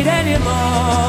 it anymore.